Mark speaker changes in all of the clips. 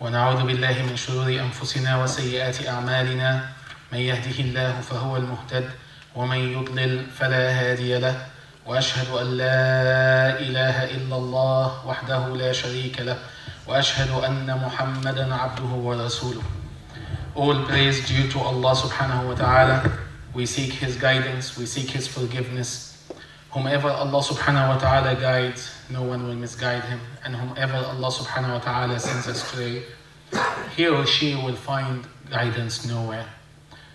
Speaker 1: ونعوذ بالله من شرور أنفسنا وسيئات أعمالنا. من يهده الله فهو المهتد ومن يضلل فلا هادي له. وأشهد أن لا إله إلا الله وحده لا شريك له. وأشهد أن محمدا عبده ورسوله. All praise due to Allah subhanahu wa ta'ala. We seek His guidance, we seek His forgiveness. Whomever Allah subhanahu wa ta'ala guides, no one will misguide him. And whomever Allah subhanahu wa ta'ala sends astray, he or she will find guidance nowhere.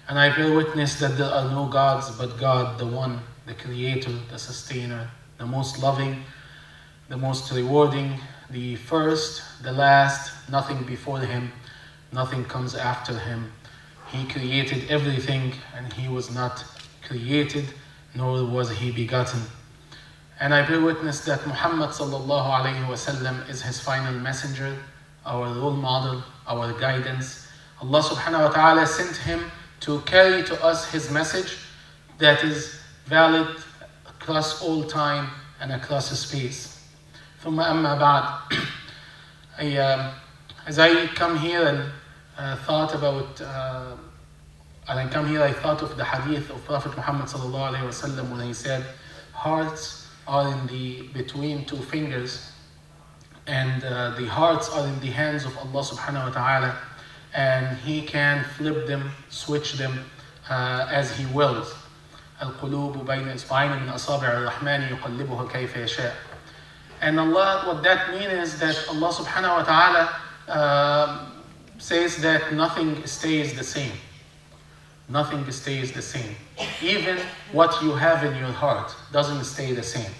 Speaker 1: And I bear witness that there are no gods but God, the one, the creator, the sustainer, the most loving, the most rewarding, the first, the last, nothing before him, nothing comes after him. He created everything and he was not created nor was he begotten. And I bear witness that Muhammad sallallahu alayhi wasallam is his final messenger, our role model, our guidance. Allah subhanahu wa ta'ala sent him to carry to us his message that is valid across all time and across space. ثم أما بعد I, uh, as I come here and uh, thought about uh, and I come here, I thought of the hadith of Prophet Muhammad sallallahu alaihi wasallam when he said, "Hearts are in the between two fingers, and uh, the hearts are in the hands of Allah subhanahu wa taala, and He can flip them, switch them uh, as He wills." القلوب بين إصبعين من أصابع الرحمن يقلبها كيف يشاء. And Allah, what that means is that Allah subhanahu wa ta'ala uh, says that nothing stays the same nothing stays the same. Even what you have in your heart doesn't stay the same.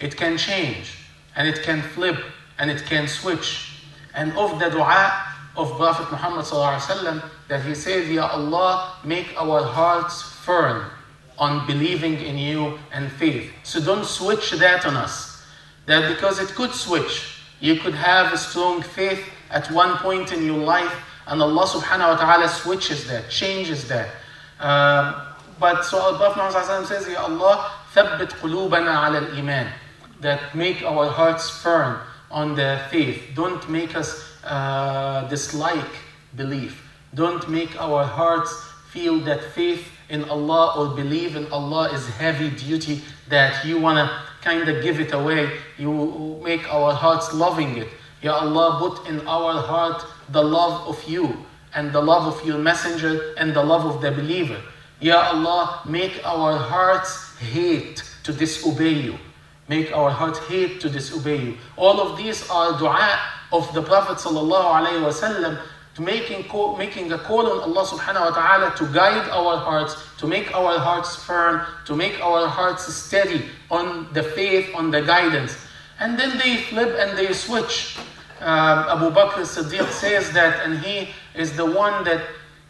Speaker 1: It can change, and it can flip, and it can switch. And of the dua of Prophet Muhammad وسلم, that he said, Ya Allah, make our hearts firm on believing in you and faith. So don't switch that on us. That because it could switch. You could have a strong faith at one point in your life, and Allah subhanahu wa ta'ala switches that, changes that. Um, but so Prophet Muhammad says, Ya Allah, ثبت قلوبنا على الإيمان. That make our hearts firm on the faith. Don't make us uh, dislike belief. Don't make our hearts feel that faith in Allah or believe in Allah is heavy duty that you want to kind of give it away. You make our hearts loving it. Ya Allah, put in our heart the love of you and the love of your messenger and the love of the believer. Ya Allah, make our hearts hate to disobey you. Make our heart hate to disobey you. All of these are dua of the Prophet wasallam to making, making a call on Allah subhanahu wa ta'ala to guide our hearts, to make our hearts firm, to make our hearts steady on the faith, on the guidance. And then they flip and they switch. Uh, Abu Bakr Siddiq says that, and he is the one that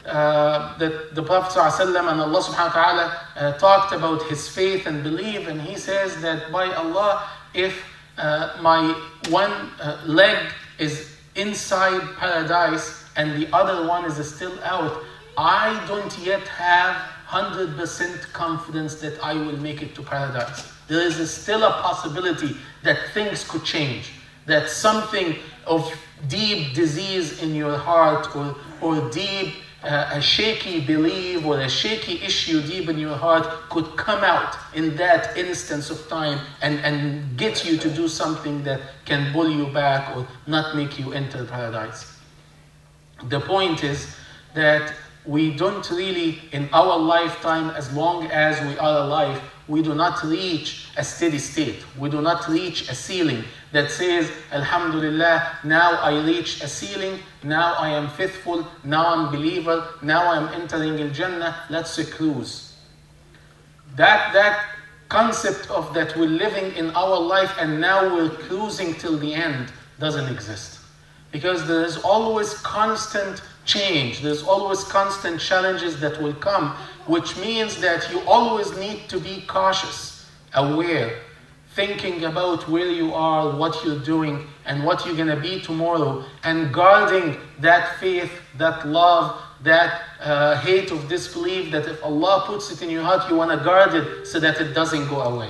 Speaker 1: uh, that the Prophet ﷺ and Allah subhanahu wa ta'ala uh, talked about his faith and belief, and he says that by Allah, if uh, my one uh, leg is inside paradise and the other one is still out, I don't yet have 100% confidence that I will make it to paradise. There is still a possibility that things could change, that something of deep disease in your heart or, or deep uh, a shaky belief or a shaky issue deep in your heart could come out in that instance of time and, and get you to do something that can pull you back or not make you enter paradise. The point is that we don't really, in our lifetime, as long as we are alive, we do not reach a steady state. We do not reach a ceiling that says, Alhamdulillah, now I reach a ceiling, now I am faithful, now I'm believer, now I'm entering Al Jannah, let's cruise. That, that concept of that we're living in our life and now we're cruising till the end doesn't exist. Because there is always constant change, there's always constant challenges that will come, which means that you always need to be cautious, aware, thinking about where you are, what you're doing, and what you're going to be tomorrow, and guarding that faith, that love, that uh, hate of disbelief, that if Allah puts it in your heart, you want to guard it so that it doesn't go away.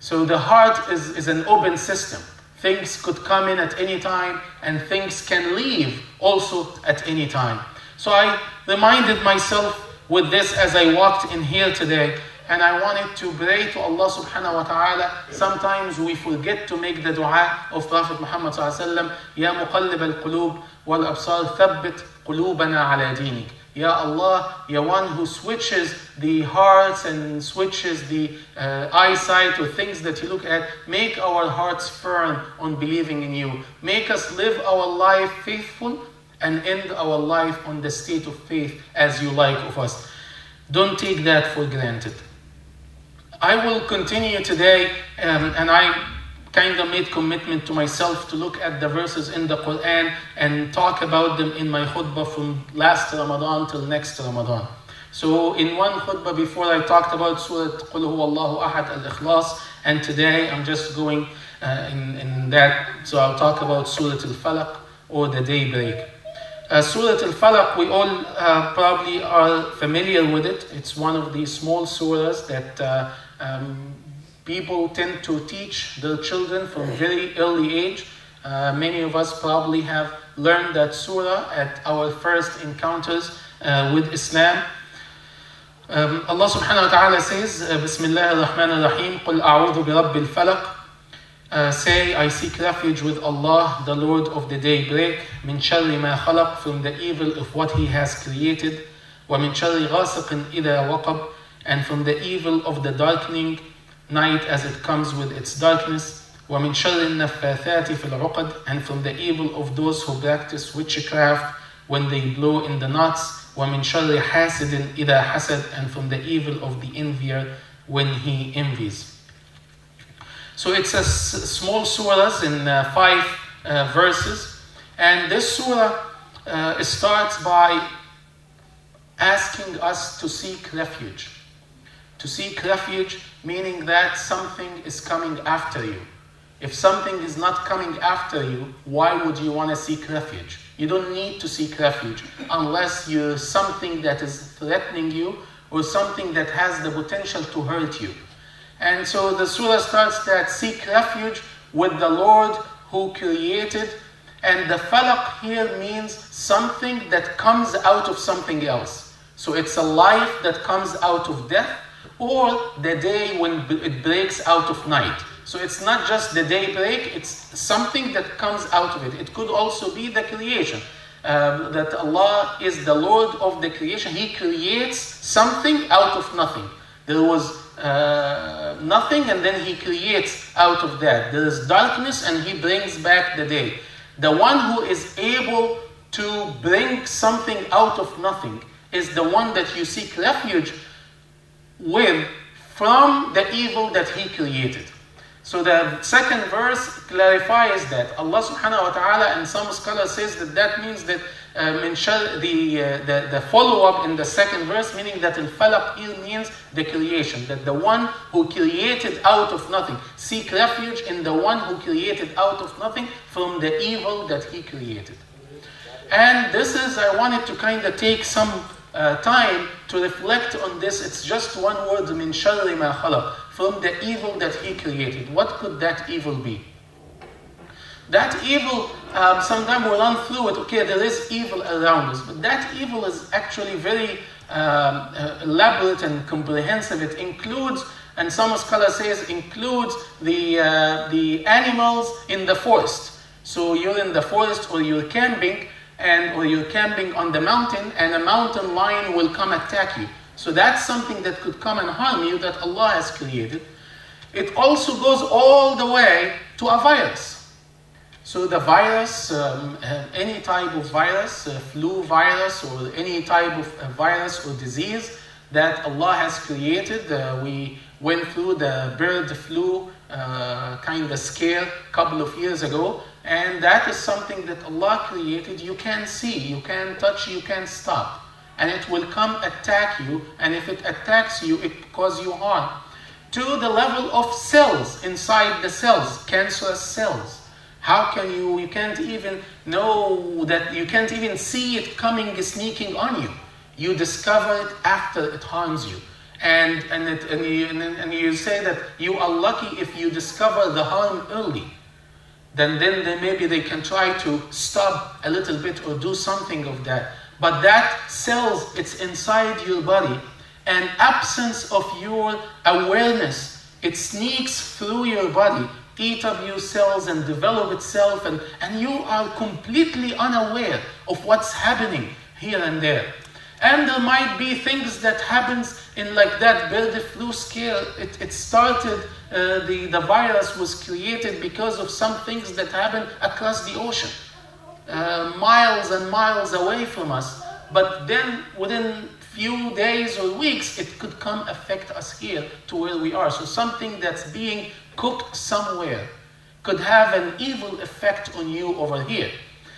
Speaker 1: So the heart is, is an open system. Things could come in at any time, and things can leave also at any time. So I reminded myself with this as I walked in here today. And I wanted to pray to Allah subhanahu wa ta'ala. Sometimes we forget to make the dua of Prophet Muhammad sallallahu alayhi wa sallam. Ya muqallib al-qulub wal-absar thabbit qulubana ala dinik. Ya Allah, Ya one who switches the hearts and switches the uh, eyesight to things that you look at, make our hearts firm on believing in you. Make us live our life faithful and end our life on the state of faith as you like of us. Don't take that for granted. I will continue today, um, and I kind of made commitment to myself to look at the verses in the Quran and talk about them in my khutbah from last Ramadan till next Ramadan. So in one khutbah before I talked about Surah Qul Allahu Ahad al-Ikhlas and today I'm just going uh, in, in that so I'll talk about Surah Al-Falaq or the daybreak. Uh, Surah Al-Falaq, we all uh, probably are familiar with it. It's one of these small surahs that uh, um, people tend to teach their children from very early age. Uh, many of us probably have learned that surah at our first encounters uh, with Islam. Um, Allah subhanahu wa ta'ala says, Bismillah ar-Rahman ar-Rahim, قُلْ أَعُوذُ بِرَبِّ الْفَلَقِ uh, say, I seek refuge with Allah, the Lord of the daybreak, min sharri ma khalaq, from the evil of what He has created, wa min sharri ghasiqin idha waqab, and from the evil of the darkening night as it comes with its darkness, min sharri naffathati fil uqad, and from the evil of those who practice witchcraft when they blow in the knots, min sharri hasidin idha hasad, and from the evil of the envier when he envies. So it's a small surah in uh, five uh, verses. And this surah uh, starts by asking us to seek refuge. To seek refuge meaning that something is coming after you. If something is not coming after you, why would you want to seek refuge? You don't need to seek refuge unless you're something that is threatening you or something that has the potential to hurt you. And so the surah starts that seek refuge with the Lord who created. And the falak here means something that comes out of something else. So it's a life that comes out of death or the day when it breaks out of night. So it's not just the day break, it's something that comes out of it. It could also be the creation. Um, that Allah is the Lord of the creation. He creates something out of nothing. There was uh, nothing and then he creates out of that. There is darkness and he brings back the day. The one who is able to bring something out of nothing is the one that you seek refuge with from the evil that he created. So the second verse clarifies that. Allah subhanahu wa ta'ala and some scholars says that that means that um, the, uh, the, the follow-up in the second verse, meaning that al-falaq here means the creation, that the one who created out of nothing. Seek refuge in the one who created out of nothing from the evil that he created. And this is, I wanted to kind of take some uh, time to reflect on this. It's just one word, min sharri ma khalaq, from the evil that he created. What could that evil be? That evil, um, sometimes we run through it, okay, there is evil around us, but that evil is actually very um, uh, elaborate and comprehensive. It includes, and some scholars says, includes the, uh, the animals in the forest. So you're in the forest or you're camping, and or you're camping on the mountain, and a mountain lion will come attack you. So that's something that could come and harm you that Allah has created. It also goes all the way to a virus. So the virus, um, uh, any type of virus, uh, flu virus or any type of uh, virus or disease that Allah has created, uh, we went through the bird flu uh, kind of scare a couple of years ago, and that is something that Allah created. You can see, you can touch, you can stop, and it will come attack you. And if it attacks you, it cause you harm to the level of cells inside the cells, cancerous cells. How can you, you can't even know that, you can't even see it coming, sneaking on you. You discover it after it harms you. And, and, it, and, you, and, and you say that you are lucky if you discover the harm early. Then then they, maybe they can try to stop a little bit or do something of that. But that cells, it's inside your body, and absence of your awareness, it sneaks through your body, eat up your cells and develop itself, and, and you are completely unaware of what's happening here and there. And there might be things that happens in like that bird flu scare. It, it started, uh, the, the virus was created because of some things that happened across the ocean, uh, miles and miles away from us. But then within few days or weeks, it could come affect us here to where we are. So something that's being cooked somewhere could have an evil effect on you over here.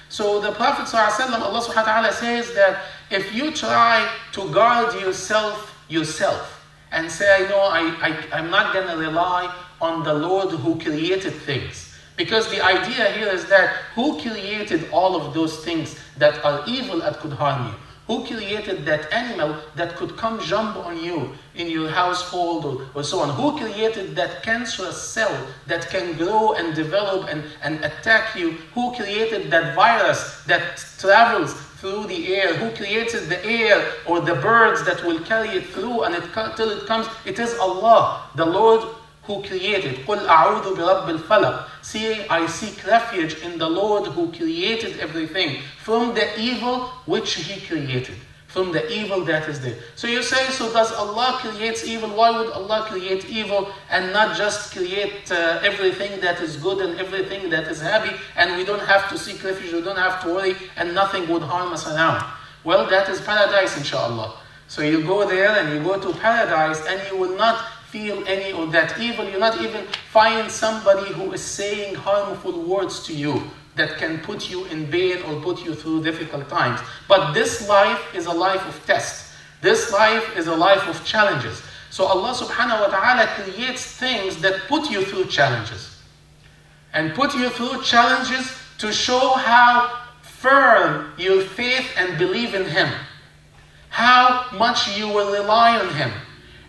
Speaker 1: So the Prophet ﷺ, Allah says that if you try to guard yourself yourself and say, no, I, I, I'm not going to rely on the Lord who created things. Because the idea here is that who created all of those things that are evil that could harm you? Who created that animal that could come jump on you in your household or, or so on? Who created that cancerous cell that can grow and develop and, and attack you? Who created that virus that travels through the air? Who created the air or the birds that will carry it through and it, till it comes? It is Allah, the Lord who created. قُلْ أَعُوذُ بِرَبِّ الْفَلَقِ See, I seek refuge in the Lord who created everything from the evil which He created. From the evil that is there. So you say, so does Allah create evil? Why would Allah create evil and not just create uh, everything that is good and everything that is happy and we don't have to seek refuge, we don't have to worry and nothing would harm us around? Well, that is paradise, inshallah. So you go there and you go to paradise and you will not feel any of that evil. You'll not even find somebody who is saying harmful words to you that can put you in pain or put you through difficult times. But this life is a life of test. This life is a life of challenges. So Allah subhanahu wa ta'ala creates things that put you through challenges. And put you through challenges to show how firm your faith and believe in Him. How much you will rely on Him.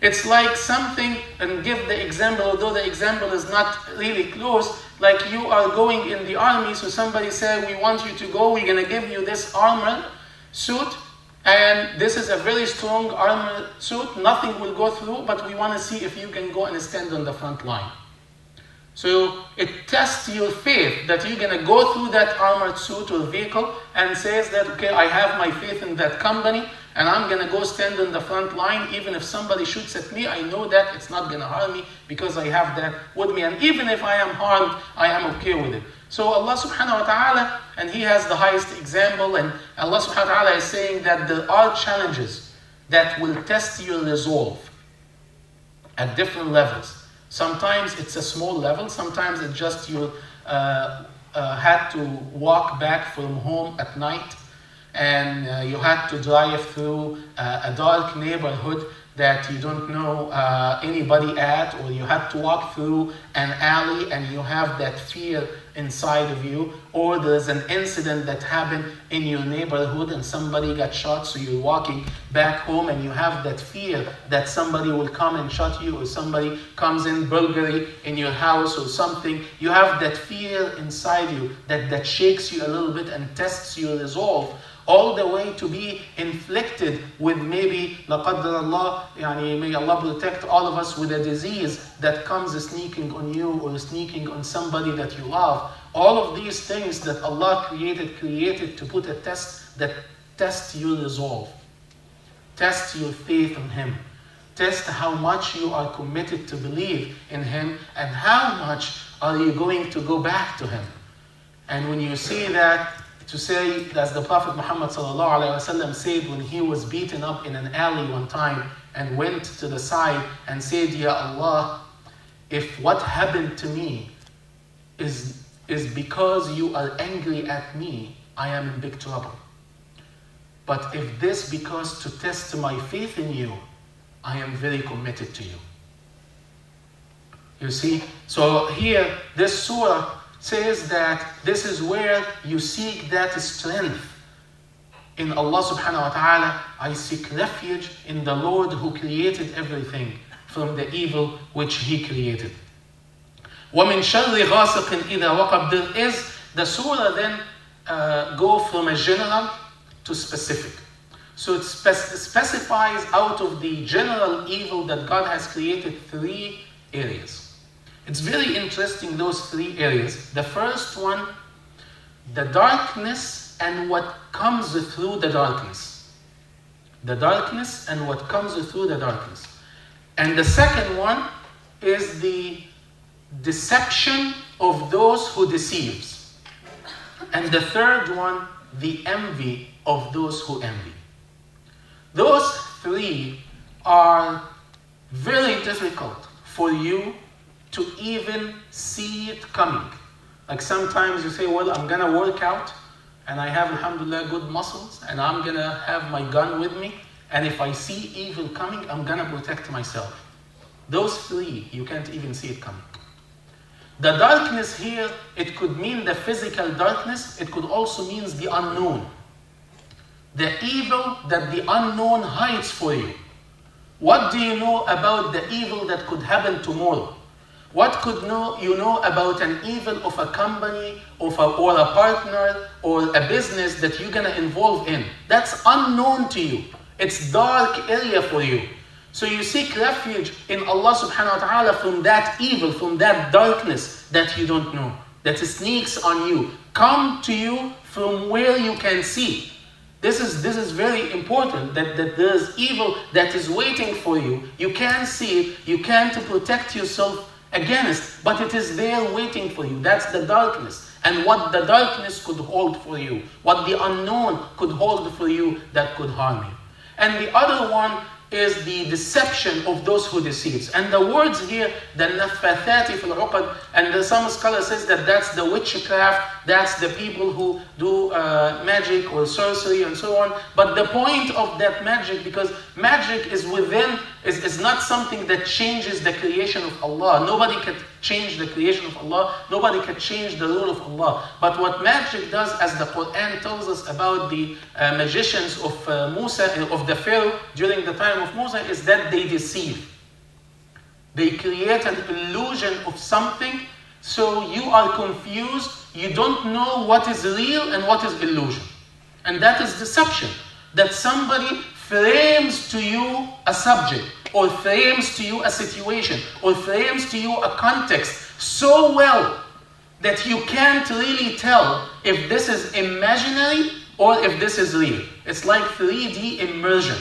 Speaker 1: It's like something, and give the example, although the example is not really close, like you are going in the army, so somebody said, We want you to go, we're going to give you this armor suit, and this is a very strong armor suit, nothing will go through, but we want to see if you can go and stand on the front line. So it tests your faith that you're going to go through that armored suit or vehicle and says that, okay, I have my faith in that company and I'm to go stand on the front line. Even if somebody shoots at me, I know that it's not to harm me because I have that with me. And even if I am harmed, I am okay with it. So Allah subhanahu wa ta'ala, and He has the highest example, and Allah subhanahu wa ta'ala is saying that there are challenges that will test your resolve at different levels. Sometimes it's a small level, sometimes it's just you uh, uh, had to walk back from home at night and uh, you had to drive through uh, a dark neighborhood that you don't know uh, anybody at, or you had to walk through an alley and you have that fear inside of you, or there's an incident that happened in your neighborhood and somebody got shot, so you're walking back home and you have that fear that somebody will come and shot you, or somebody comes in burglary in your house or something. You have that fear inside you that, that shakes you a little bit and tests your resolve all the way to be inflicted with maybe, Allah, yani may Allah protect all of us with a disease that comes sneaking on you or sneaking on somebody that you love. All of these things that Allah created, created to put a test that tests your resolve, test your faith in Him test how much you are committed to believe in Him and how much are you going to go back to Him. And when you see that, to say, as the Prophet Muhammad said when he was beaten up in an alley one time and went to the side and said, Ya Allah, if what happened to me is, is because you are angry at me, I am in big trouble. But if this because to test my faith in you, I am very committed to you. You see? So here, this surah says that this is where you seek that strength in Allah subhanahu wa ta'ala. I seek refuge in the Lord who created everything from the evil which He created. وَمِن شَرِّ غَاسِقٍ إِذَا وَقَبْ There is, the surah then uh, go from a general to specific. So it spec- specifies out of the general evil that God has created three areas. It's very interesting, those three areas. The first one, the darkness and what comes through the darkness. The darkness and what comes through the darkness. And the second one is the deception of those who deceives. And the third one, the envy of those who envy. Those three are very difficult for you to even see it coming. Like sometimes you say, Well, I'm gonna work out and I have, alhamdulillah, good muscles and I'm gonna have my gun with me. And if I see evil coming, I'm gonna protect myself. Those three, you can't even see it coming. The darkness here, it could mean the physical darkness, it could also mean the unknown. The evil that the unknown hides for you. What do you know about the evil that could happen tomorrow? What could know, you know about an evil of a company of a, or a partner or a business that you're gonna involve in? That's unknown to you. It's dark area for you. So you seek refuge in Allah subhanahu wa ta'ala from that evil, from that darkness that you don't know, that sneaks on you. Come to you from where you can see. This is, this is very important that, that there's evil that is waiting for you. You can't see it, you can't protect yourself against, but it is there waiting for you. That's the darkness. And what the darkness could hold for you, what the unknown could hold for you that could harm you. And the other one is the deception of those who deceives. And the words here, the nafathati fil uqad, and the, some scholar says that that's the witchcraft, that's the people who do uh, magic or sorcery and so on. But the point of that magic, because magic is within, is, is not something that changes the creation of Allah. Nobody can change the creation of Allah. Nobody can change the rule of Allah. But what magic does, as the Quran tells us about the uh, magicians of uh, Musa, of the Pharaoh during the time of Musa, is that they deceive. They create an illusion of something, so you are confused. You don't know what is real and what is illusion. And that is deception. That somebody frames to you a subject, or frames to you a situation, or frames to you a context so well that you can't really tell if this is imaginary or if this is real. It's like 3D immersion.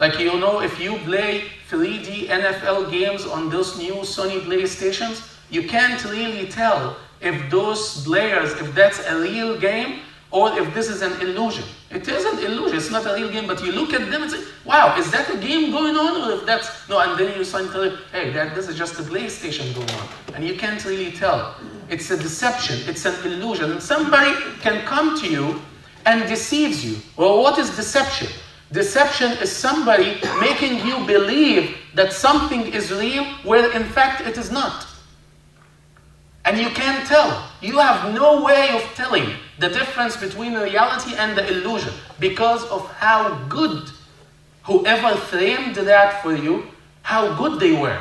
Speaker 1: Like you know, if you play 3D NFL games on those new Sony PlayStations, you can't really tell if those players, if that's a real game or if this is an illusion. It is an illusion, it's not a real game, but you look at them and say, wow, is that a game going on? Or if that's, no, and then you tell hey, that, this is just a PlayStation going on. And you can't really tell. It's a deception, it's an illusion. And somebody can come to you and deceives you. Well, what is deception? Deception is somebody making you believe that something is real where in fact it is not. And you can't tell. You have no way of telling the difference between reality and the illusion because of how good whoever framed that for you, how good they were.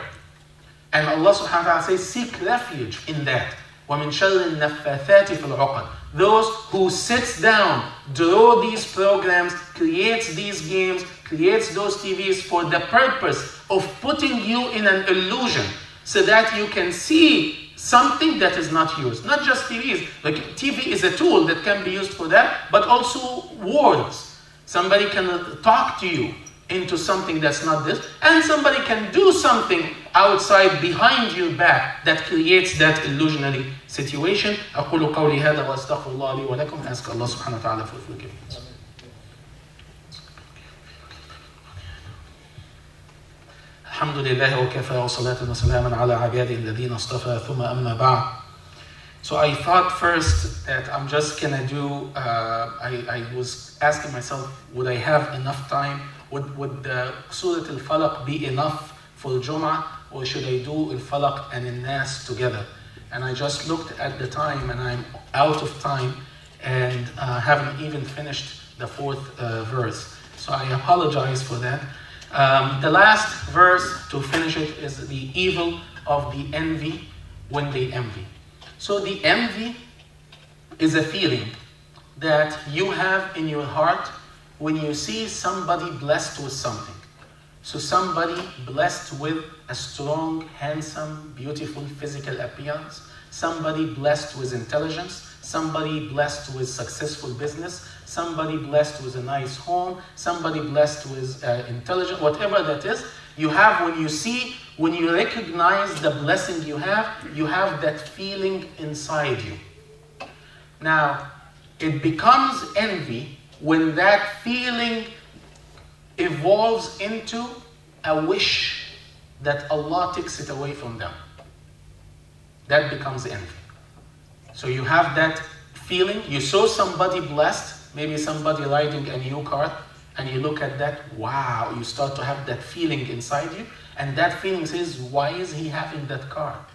Speaker 1: And Allah subhanahu wa ta'ala says, seek refuge in that. وَمِن شَرِّ فِي الْعُقَدِ Those who sits down, draw these programs, creates these games, creates those TVs for the purpose of putting you in an illusion so that you can see something that is not yours. Not just TVs. Like TV is a tool that can be used for that, but also words. Somebody can talk to you into something that's not this, and somebody can do something outside behind your back that creates that illusionary situation. أقول قولي هذا وأستغفر الله لي ولكم ask Allah subhanahu wa ta'ala for forgiveness. الحمد لله وكفى وصلاة وسلاما على عباده الذين اصطفى ثم أما بعد So I thought first that I'm just gonna do, uh, I, I was asking myself, would I have enough time? Would, would the Surah Al-Falaq be enough for Jum'ah? Or should I do Al-Falaq and Al-Nas together? And I just looked at the time and I'm out of time and uh, haven't even finished the fourth uh, verse. So I apologize for that. Um, the last verse to finish it is the evil of the envy when they envy. So the envy is a feeling that you have in your heart when you see somebody blessed with something. So somebody blessed with a strong, handsome, beautiful physical appearance, somebody blessed with intelligence, somebody blessed with successful business, somebody blessed with a nice home, somebody blessed with uh, intelligence, whatever that is, you have when you see, when you recognize the blessing you have, you have that feeling inside you. Now, it becomes envy when that feeling evolves into a wish that Allah takes it away from them. That becomes envy. So you have that feeling, you saw somebody blessed, maybe somebody riding a new car, and you look at that, wow, you start to have that feeling inside you, and that feeling says, why is he having that car?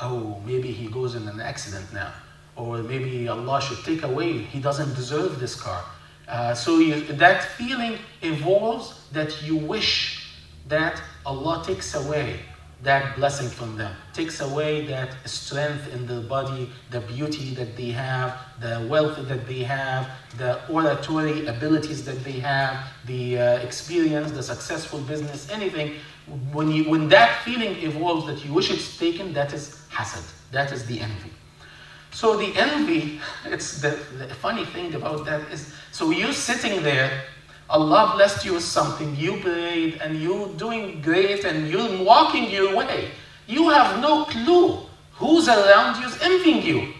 Speaker 1: Oh, maybe he goes in an accident now. Or maybe Allah should take away, he doesn't deserve this car. Uh, so you, that feeling evolves that you wish that Allah takes away that blessing from them, takes away that strength in the body, the beauty that they have, the wealth that they have, the oratory abilities that they have, the uh, experience, the successful business, anything. When, you, when that feeling evolves that you wish it's taken, that is hasad, that is the envy. So the envy, it's the, the funny thing about that is, so you sitting there Allah blessed you with something, you prayed and you're doing great and you're walking your way. You have no clue who's around you is envying you.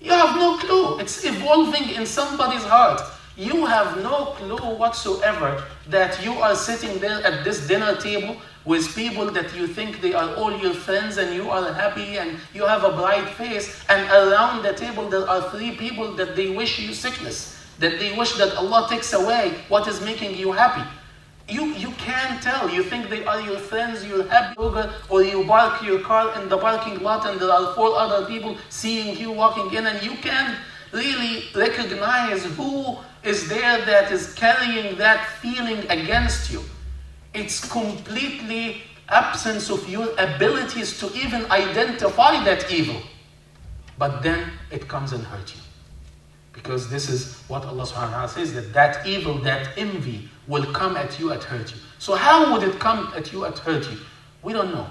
Speaker 1: You have no clue. It's evolving in somebody's heart. You have no clue whatsoever that you are sitting there at this dinner table with people that you think they are all your friends and you are happy and you have a bright face, and around the table there are three people that they wish you sickness that they wish that Allah takes away what is making you happy. You, you can't tell. You think they are your friends, you're happy, or you park your car in the parking lot and there are four other people seeing you walking in, and you can't really recognize who is there that is carrying that feeling against you. It's completely absence of your abilities to even identify that evil. But then it comes and hurts you. Because this is what Allah subhanahu wa ta'ala says that that evil, that envy will come at you and hurt you. So how would it come at you and hurt you? We don't know.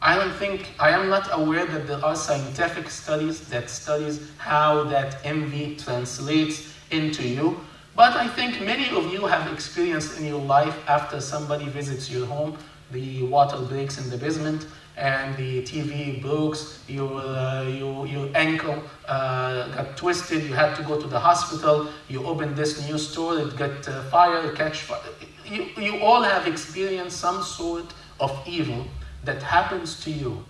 Speaker 1: I don't think, I am not aware that there are scientific studies that studies how that envy translates into you. But I think many of you have experienced in your life after somebody visits your home, the water breaks in the basement, and the TV broke, your, uh, your, your ankle uh, got twisted, you had to go to the hospital, you opened this new store, it got uh, fire, catch fire. You, you all have experienced some sort of evil that happens to you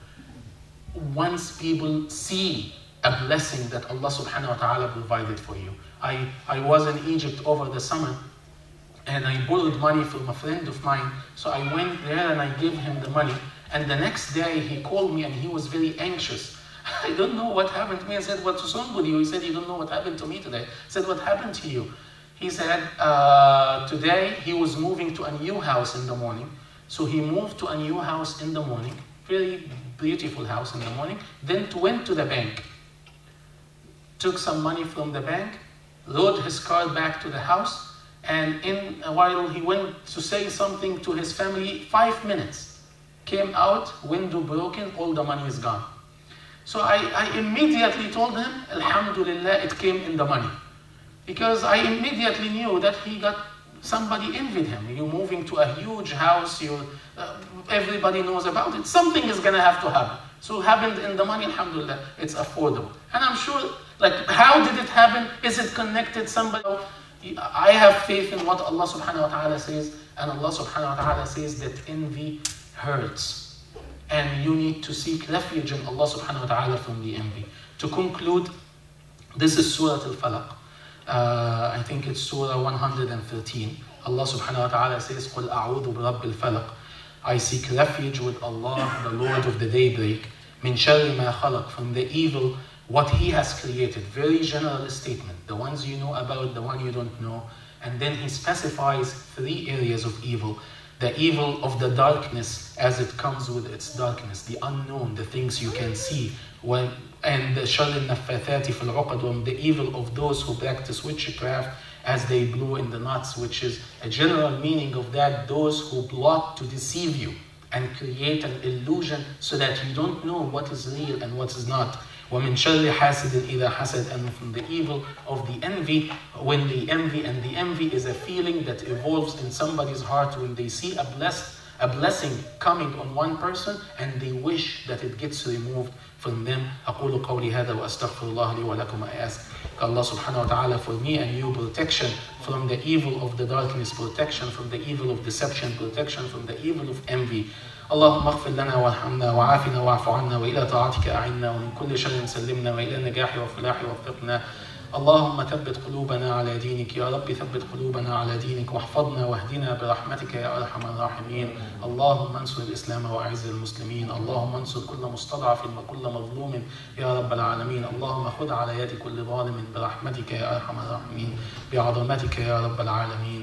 Speaker 1: once people see a blessing that Allah subhanahu wa ta'ala provided for you. I, I was in Egypt over the summer and I borrowed money from a friend of mine. So I went there and I gave him the money. And the next day he called me and he was very anxious. I don't know what happened to me. I said, What's wrong with you? He said, You don't know what happened to me today. I said, What happened to you? He said, uh, Today he was moving to a new house in the morning. So he moved to a new house in the morning, very beautiful house in the morning, then went to the bank, took some money from the bank, rode his car back to the house, and in a while he went to say something to his family, five minutes came out, window broken, all the money is gone. So I, I immediately told him, Alhamdulillah, it came in the money. Because I immediately knew that he got somebody envied him. You're moving to a huge house, you uh, everybody knows about it. Something is going to have to happen. So happened in the money, alhamdulillah, it's affordable. And I'm sure, like, how did it happen? Is it connected somebody? I have faith in what Allah subhanahu wa ta'ala says, and Allah subhanahu wa ta'ala says that envy hurts. And you need to seek refuge in Allah subhanahu wa ta'ala from the envy. To conclude, this is Surah Al-Falaq. Uh, I think it's Surah 113. Allah subhanahu wa ta'ala says, قُلْ أَعُوذُ بِرَبِّ الْفَلَقِ I seek refuge with Allah, the Lord of the daybreak, min sharri ma khalaq, from the evil, what He has created. Very general statement. The ones you know about, the one you don't know. And then He specifies three areas of evil the evil of the darkness as it comes with its darkness, the unknown, the things you can see, when, and the the evil of those who practice witchcraft as they blow in the knots, which is a general meaning of that, those who plot to deceive you and create an illusion so that you don't know what is real and what is not. وَمِن شَرِّ حَاسِدٍ إِذَا حَسَدٍ And from the evil of the envy, when the envy, and the envy is a feeling that evolves in somebody's heart when they see a blessed a blessing coming on one person and they wish that it gets removed from them. أقول قولي هذا وأستغفر الله لي ولكم I ask Allah subhanahu wa ta'ala for me and you protection from the evil of the darkness, protection from the evil of deception, protection from the evil of envy. اللهم اغفر لنا وارحمنا وعافنا واعف عنا وإلى طاعتك أعنا ومن كل شر سلمنا وإلى النجاح والفلاح وفقنا اللهم ثبت قلوبنا على دينك يا رب ثبت قلوبنا على دينك واحفظنا واهدنا برحمتك يا أرحم الراحمين. اللهم انصر الإسلام وأعز المسلمين. اللهم انصر كل مستضعف وكل مظلوم يا رب العالمين. اللهم خذ على يد كل ظالم برحمتك يا أرحم الراحمين. بعظمتك يا رب العالمين.